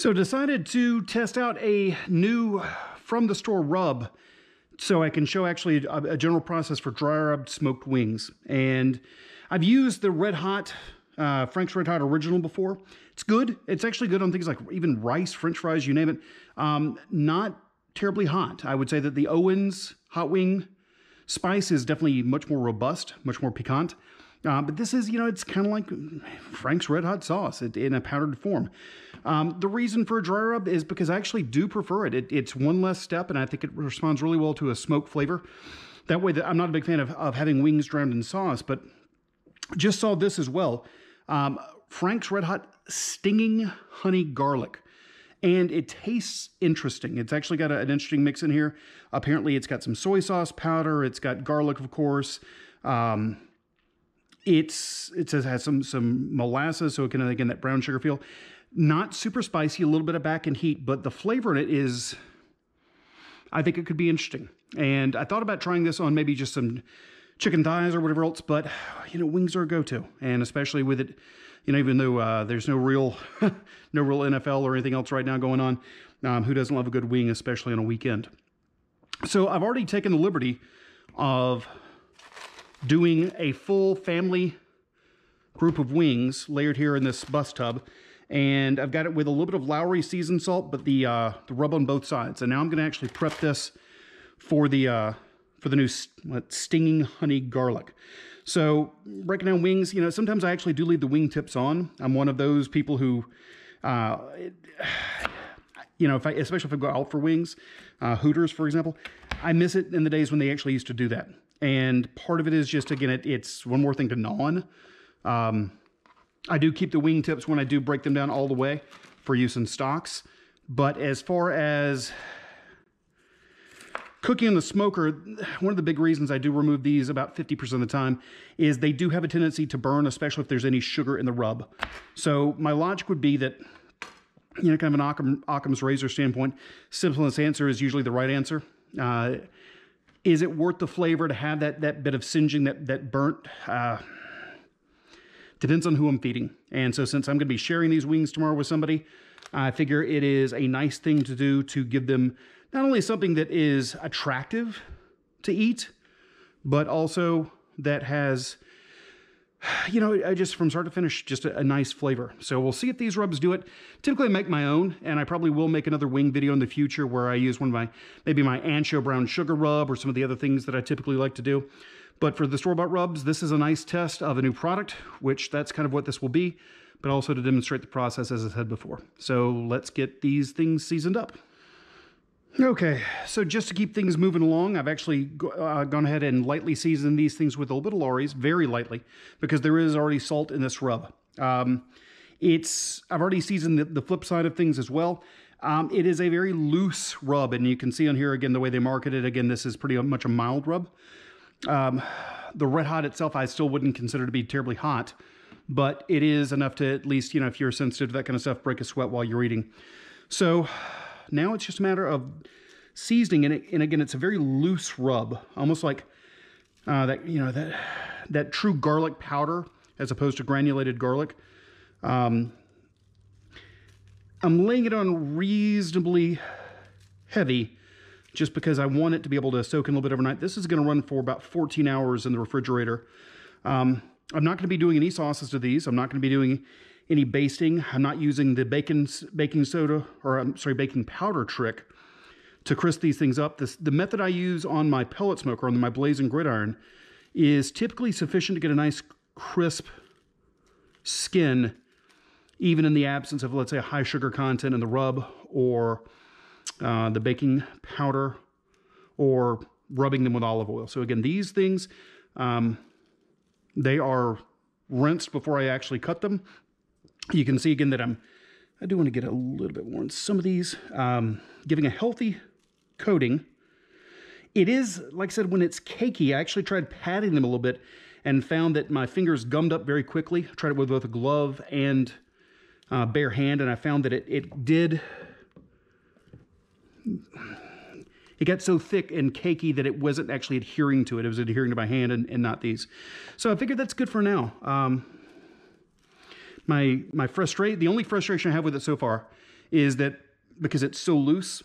So decided to test out a new from the store rub so I can show actually a, a general process for dry rubbed smoked wings. And I've used the Red Hot, uh, Frank's Red Hot Original before. It's good. It's actually good on things like even rice, french fries, you name it. Um, not terribly hot. I would say that the Owen's hot wing spice is definitely much more robust, much more piquant. Uh, but this is, you know, it's kind of like Frank's Red Hot sauce in a powdered form. Um, the reason for a dry rub is because I actually do prefer it. it. It's one less step, and I think it responds really well to a smoke flavor. That way, that I'm not a big fan of, of having wings drowned in sauce, but just saw this as well. Um, Frank's Red Hot Stinging Honey Garlic. And it tastes interesting. It's actually got a, an interesting mix in here. Apparently, it's got some soy sauce powder. It's got garlic, of course. Um, it's it says has some some molasses, so it can again that brown sugar feel. Not super spicy, a little bit of back and heat, but the flavor in it is. I think it could be interesting. And I thought about trying this on maybe just some chicken thighs or whatever else, but you know, wings are a go-to, and especially with it, you know, even though uh, there's no real, no real NFL or anything else right now going on, um, who doesn't love a good wing, especially on a weekend? So I've already taken the liberty of doing a full family group of wings layered here in this bus tub. And I've got it with a little bit of Lawry's seasoned salt, but the, uh, the rub on both sides. And now I'm going to actually prep this for the, uh, for the new what, stinging honey garlic. So breaking down wings, you know, sometimes I actually do leave the wing tips on. I'm one of those people who, uh, you know, if I, especially if I go out for wings, uh, Hooters, for example, I miss it in the days when they actually used to do that. And part of it is just, again, it, it's one more thing to gnaw on. Um, I do keep the wingtips when I do break them down all the way for use in stocks. But as far as cooking in the smoker, one of the big reasons I do remove these about 50% of the time is they do have a tendency to burn, especially if there's any sugar in the rub. So my logic would be that, you know, kind of an Occam, Occam's razor standpoint, simplest answer is usually the right answer. Uh, is it worth the flavor to have that that bit of singeing, that that burnt? Uh, depends on who I'm feeding. And so since I'm going to be sharing these wings tomorrow with somebody, I figure it is a nice thing to do to give them not only something that is attractive to eat, but also that has you know, I just from start to finish, just a, a, nice flavor. So we'll see if these rubs do it. Typically I make my own, and I probably will make another wing video in the future where I use one of my, maybe my ancho brown sugar rub or some of the other things that I typically like to do. But for the store-bought rubs, this is a nice test of a new product, which that's kind of what this will be, but also to demonstrate the process as I said before. So let's get these things seasoned up. Okay, so just to keep things moving along, I've actually uh, gone ahead and lightly seasoned these things with a little bit of Lawry's, very lightly, because there is already salt in this rub. Um, it's I've already seasoned the, the, flip side of things as well. Um, it is a very loose rub, and you can see on here again the way they market it. Again, this is pretty much a mild rub. Um, the Red Hot itself, I still wouldn't consider to be terribly hot, but it is enough to at least, you know, if you're sensitive to that kind of stuff, break a sweat while you're eating. So now it's just a matter of seasoning, and, it, and again, it's a very loose rub, almost like uh, that, you know, that that true garlic powder as opposed to granulated garlic. Um, I'm laying it on reasonably heavy just because I want it to be able to soak in a little bit overnight. This is going to run for about 14 hours in the refrigerator. Um, I'm not going to be doing any sauces to these. I'm not going to be doing any basting. I'm not using the baking, baking soda, or I'm sorry, baking powder trick to crisp these things up. This, the method I use on my pellet smoker, on my Blaz'n Grid Iron, is typically sufficient to get a nice crisp skin, even in the absence of, let's say, a high sugar content in the rub or uh, the baking powder or rubbing them with olive oil. So again, these things, um, they are rinsed before I actually cut them. You can see again that I'm, I do want to get a little bit more on some of these, um, giving a healthy coating. It is, like I said, when it's cakey, I actually tried patting them a little bit and found that my fingers gummed up very quickly. I tried it with both a glove and uh, bare hand, and I found that it, it did, it got so thick and cakey that it wasn't actually adhering to it. It was adhering to my hand and, and not these. So I figured that's good for now. Um, my my frustrate the only frustration I have with it so far is that because it's so loose,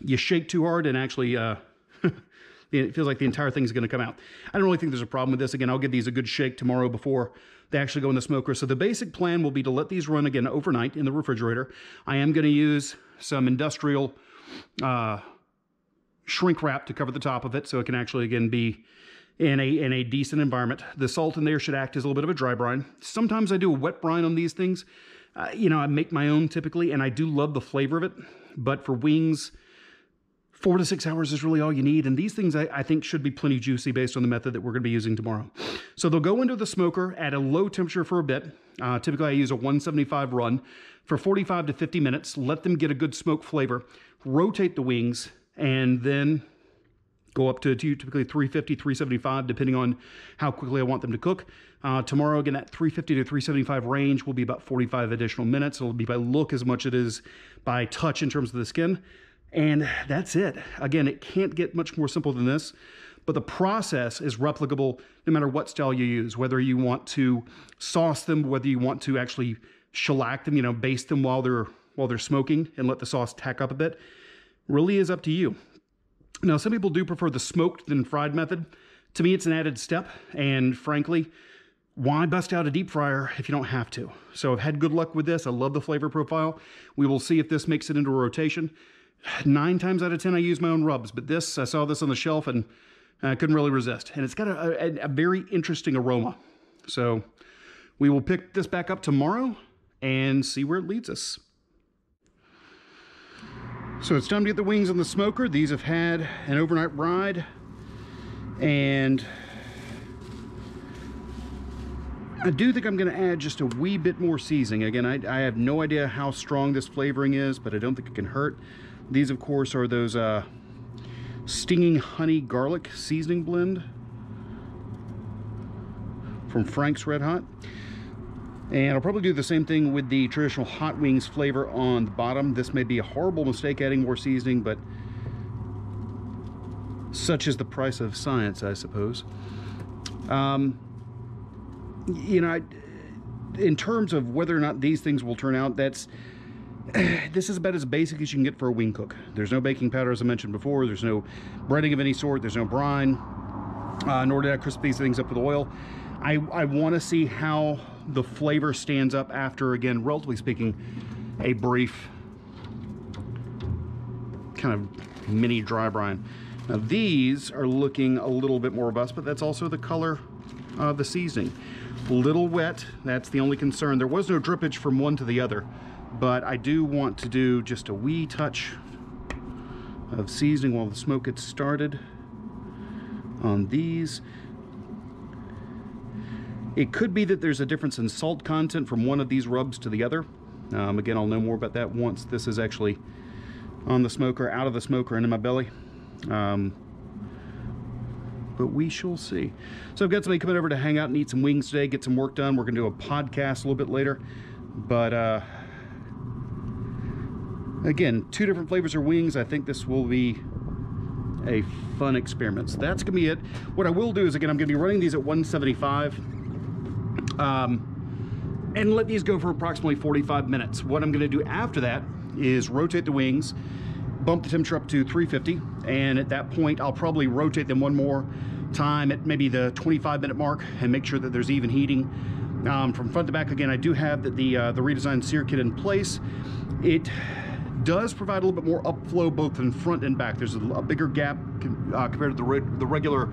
you shake too hard and actually uh, it feels like the entire thing is going to come out. I don't really think there's a problem with this. Again, I'll give these a good shake tomorrow before they actually go in the smoker. So the basic plan will be to let these run again overnight in the refrigerator. I am going to use some industrial uh, shrink wrap to cover the top of it so it can actually again be in a in a decent environment. The salt in there should act as a little bit of a dry brine. Sometimes I do a wet brine on these things. Uh, you know, I make my own typically, and I do love the flavor of it. But for wings, four to six hours is really all you need. And these things I, I think should be plenty juicy based on the method that we're going to be using tomorrow. So they'll go into the smoker at a low temperature for a bit. Uh, typically, I use a 175 run for 45 to 50 minutes. Let them get a good smoke flavor. Rotate the wings, and then go up to typically 350, 375, depending on how quickly I want them to cook. Uh, tomorrow, again, that 350 to 375 range will be about 45 additional minutes. It'll be by look as much as it is by touch in terms of the skin. And that's it. Again, it can't get much more simple than this, but the process is replicable no matter what style you use, whether you want to sauce them, whether you want to actually shellac them, you know, baste them while they're while they're smoking and let the sauce tack up a bit. Really is up to you. Now, some people do prefer the smoked than fried method. To me, it's an added step, and frankly, why bust out a deep fryer if you don't have to? So I've had good luck with this. I love the flavor profile. We will see if this makes it into a rotation. Nine times out of 10, I use my own rubs, but this, I saw this on the shelf and I couldn't really resist. And it's got a, a, a very interesting aroma. So we will pick this back up tomorrow and see where it leads us. So it's time to get the wings on the smoker. These have had an overnight ride and I do think I'm going to add just a wee bit more seasoning. Again, I, I, have no idea how strong this flavoring is, but I don't think it can hurt. These, of course, are those uh, stinging honey garlic seasoning blend from Frank's Red Hot. And I'll probably do the same thing with the traditional hot wings flavor on the bottom. This may be a horrible mistake adding more seasoning, but such is the price of science, I suppose. Um, you know, in terms of whether or not these things will turn out, that's this is about as basic as you can get for a wing cook. There's no baking powder, as I mentioned before. There's no breading of any sort. There's no brine, uh, nor did I crisp these things up with oil. I, I want to see how the flavor stands up after, again, relatively speaking, a brief kind of mini dry brine. Now these are looking a little bit more robust, but that's also the color of the seasoning little wet. That's the only concern. There was no drippage from one to the other, but I do want to do just a wee touch of seasoning while the smoke gets started on these. It could be that there's a difference in salt content from one of these rubs to the other. Um, again, I'll know more about that once this is actually on the smoker, out of the smoker, into my belly. Um, but we shall see. So I've got somebody coming over to hang out and eat some wings today, get some work done. We're going to do a podcast a little bit later. But uh, again, two different flavors of wings. I think this will be a fun experiment. So that's going to be it. What I will do is, again, I'm going to be running these at 175. Um, and let these go for approximately 45 minutes. What I'm going to do after that is rotate the wings, bump the temperature up to 350 and at that point I'll probably rotate them one more time at maybe the 25 minute mark and make sure that there's even heating. Um, from front to back again I do have the the, uh, the redesigned sear kit in place. It does provide a little bit more upflow both in front and back. There's a, a bigger gap uh, compared to the, re the regular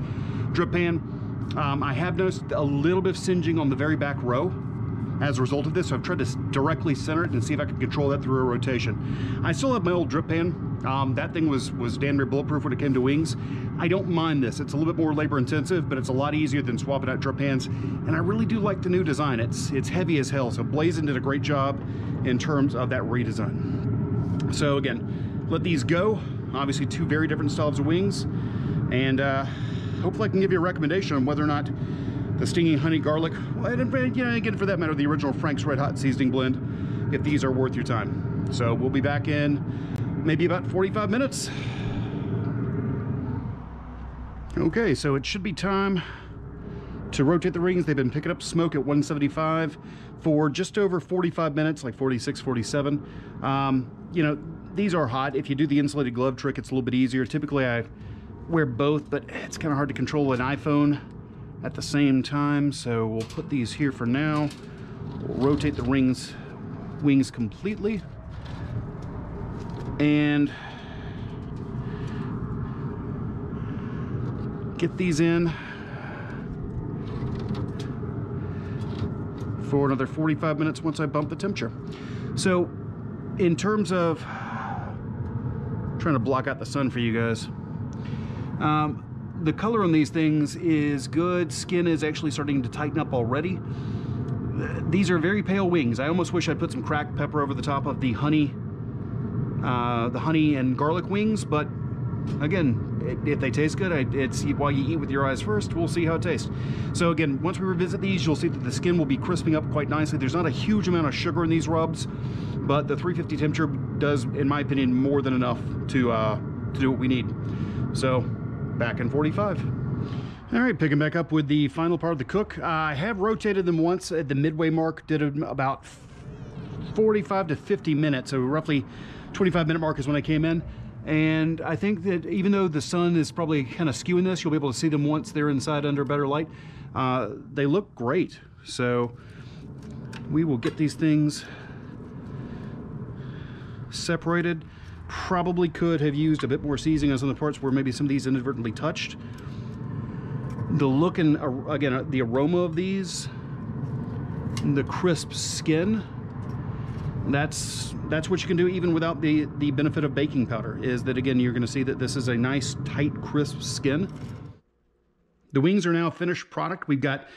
drip pan um, I have noticed a little bit of singeing on the very back row as a result of this. So I've tried to directly center it and see if I can control that through a rotation. I still have my old drip pan. Um, that thing was, was damn near bulletproof when it came to wings. I don't mind this. It's a little bit more labor intensive, but it's a lot easier than swapping out drip pans. And I really do like the new design. It's, it's heavy as hell. So Blaz'n did a great job in terms of that redesign. So again, let these go. Obviously two very different styles of wings. And uh, hopefully I can give you a recommendation on whether or not the stinging honey garlic, and you know, again, for that matter, the original Frank's Red Hot seasoning blend, if these are worth your time. So we'll be back in maybe about 45 minutes. Okay, so it should be time to rotate the rings, they've been picking up smoke at 175 for just over 45 minutes, like 46, 47. Um, you know, these are hot. If you do the insulated glove trick, it's a little bit easier. Typically, I wear both, but it's kind of hard to control an iPhone at the same time. So we'll put these here for now. We'll rotate the rings, wings completely. And get these in for another 45 minutes once I bump the temperature. So in terms of trying to block out the sun for you guys, um, the color on these things is good. Skin is actually starting to tighten up already. These are very pale wings. I almost wish I'd put some cracked pepper over the top of the honey, uh, the honey and garlic wings, but again, if they taste good, it's while you eat with your eyes first, we'll see how it tastes. So again, once we revisit these, you'll see that the skin will be crisping up quite nicely. There's not a huge amount of sugar in these rubs, but the 350 temperature does, in my opinion, more than enough to, uh, to do what we need. So back in 45. All right, picking back up with the final part of the cook. Uh, I have rotated them once at the midway mark, did about 45 to 50 minutes, so roughly 25 minute mark is when I came in. And I think that even though the sun is probably kind of skewing this, you'll be able to see them once they're inside under better light. Uh, they look great. So we will get these things separated. Probably could have used a bit more seasoning as on some of the parts where maybe some of these inadvertently touched. The look and, again, the aroma of these, the crisp skin, that's that's what you can do even without the the benefit of baking powder is that again you're going to see that this is a nice tight crisp skin. The wings are now finished product. We've got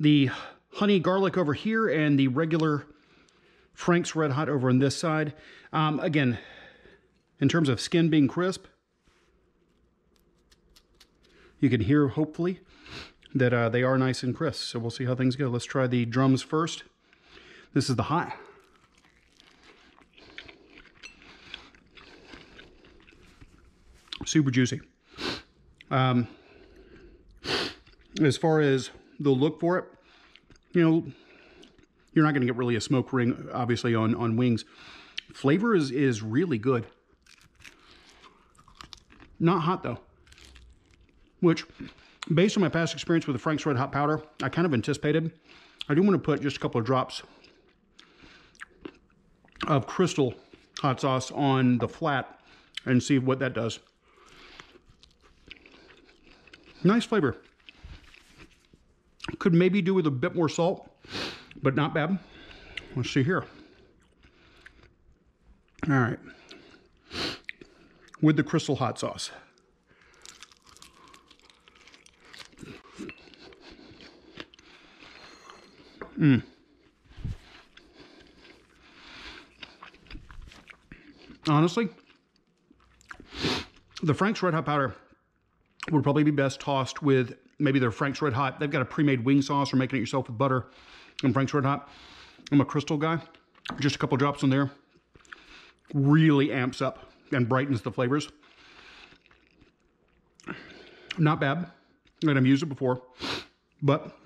the honey garlic over here and the regular frank's red hot over on this side. Um, again in terms of skin being crisp you can hear hopefully that uh, they are nice and crisp so we'll see how things go let's try the drums first this is the hot super juicy. Um, as far as the look for it, you know, you're not going to get really a smoke ring, obviously, on, on wings. Flavor is, is really good. Not hot, though. Which, based on my past experience with the Frank's Red Hot Powder, I kind of anticipated. I do want to put just a couple of drops of crystal hot sauce on the flat and see what that does. Nice flavor. Could maybe do with a bit more salt, but not bad. Let's see here. All right. With the crystal hot sauce. Mmm. Honestly, the Frank's Red Hot Powder would probably be best tossed with maybe their Frank's Red Hot. They've got a pre-made wing sauce or making it yourself with butter and Frank's Red Hot. I'm a crystal guy. Just a couple drops in there. Really amps up and brightens the flavors. Not bad. And I've used it before. But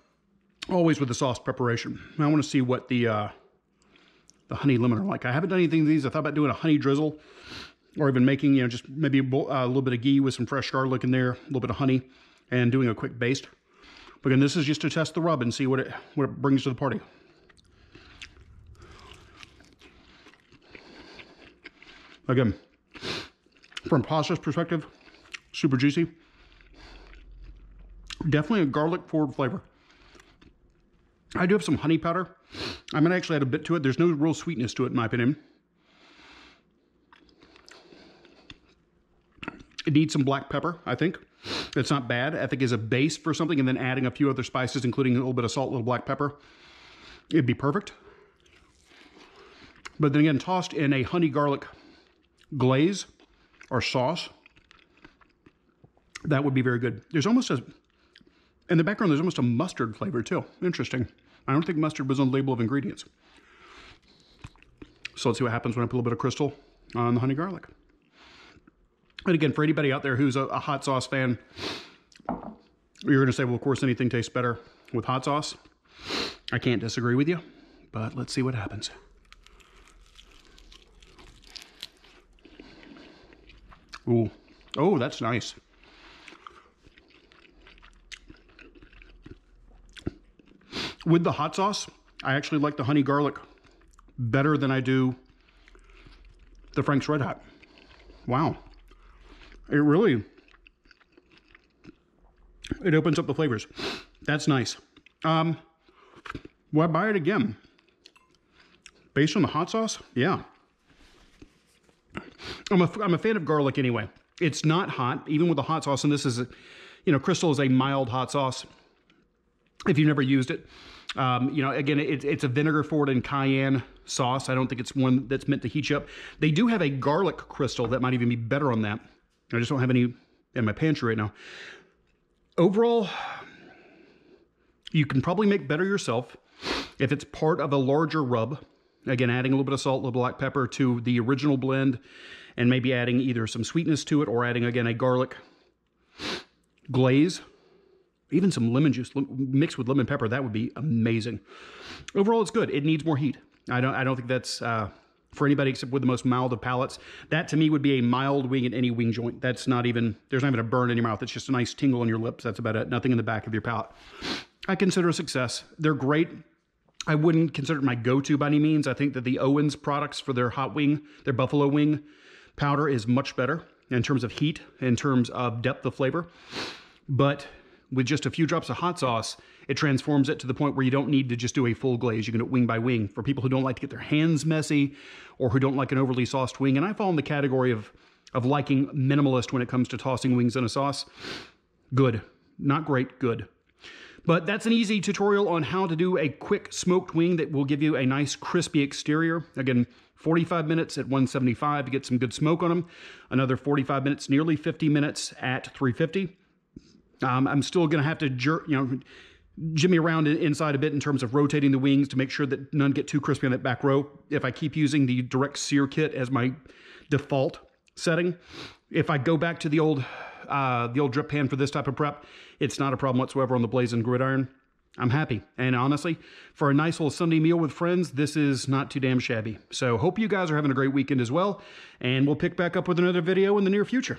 always with the sauce preparation. I want to see what the uh, the honey lemon are like. I haven't done anything of these. I thought about doing a honey drizzle or even making, you know, just maybe a, uh, little bit of ghee with some fresh garlic in there, a little bit of honey, and doing a quick baste. But again, this is just to test the rub and see what it, what it brings to the party. Again, from pasta's perspective, super juicy. Definitely a garlic forward flavor. I do have some honey powder. I'm gonna actually add a bit to it. There's no real sweetness to it in my opinion. It needs some black pepper, I think. It's not bad. I think as a base for something and then adding a few other spices, including a little bit of salt, a little black pepper, it'd be perfect. But then again, tossed in a honey garlic glaze or sauce, that would be very good. There's almost a, in the background, there's almost a mustard flavor too. Interesting. I don't think mustard was on the label of ingredients. So let's see what happens when I put a little bit of crystal on the honey garlic. And again, for anybody out there who's a, a hot sauce fan, you're going to say, well, of course, anything tastes better with hot sauce. I can't disagree with you, but let's see what happens. Ooh, oh, that's nice. With the hot sauce, I actually like the honey garlic better than I do the Frank's Red Hot. Wow. It really, it opens up the flavors. That's nice. Um, will I buy it again? Based on the hot sauce? Yeah. I'm a, I'm a fan of garlic anyway. It's not hot, even with the hot sauce, and this is, a, you know, Crystal is a mild hot sauce. If you've never used it, um, you know, again, it, it's a vinegar forward and cayenne sauce. I don't think it's one that's meant to heat you up. They do have a garlic crystal that might even be better on that. I just don't have any in my pantry right now. Overall, you can probably make better yourself if it's part of a larger rub. Again, adding a little bit of salt, a little black pepper to the original blend, and maybe adding either some sweetness to it or adding, again, a garlic glaze even some lemon juice mixed with lemon pepper, that would be amazing. Overall, it's good. It needs more heat. I don't, I don't think that's uh, for anybody except with the most mild of palates. That to me would be a mild wing at any wing joint. That's not even, there's not even a burn in your mouth. It's just a nice tingle on your lips. That's about it. Nothing in the back of your palate. I consider a success. They're great. I wouldn't consider it my go-to by any means. I think that the Owen's products for their hot wing, their buffalo wing powder is much better in terms of heat, in terms of depth of flavor. But with just a few drops of hot sauce, it transforms it to the point where you don't need to just do a full glaze. You can do it wing by wing. For people who don't like to get their hands messy or who don't like an overly sauced wing, and I fall in the category of, of liking minimalist when it comes to tossing wings in a sauce, good. Not great, good. But that's an easy tutorial on how to do a quick smoked wing that will give you a nice crispy exterior. Again, 45 minutes at 175 to get some good smoke on them. Another 45 minutes, nearly 50 minutes at 350. Um, I'm still going to have to jerk, you know, jimmy around inside a bit in terms of rotating the wings to make sure that none get too crispy on that back row. If I keep using the direct sear kit as my default setting, if I go back to the old uh, the old drip pan for this type of prep, it's not a problem whatsoever on the Blaz'n Grid Iron. I'm happy. And honestly, for a nice little Sunday meal with friends, this is not too damn shabby. So hope you guys are having a great weekend as well. And we'll pick back up with another video in the near future.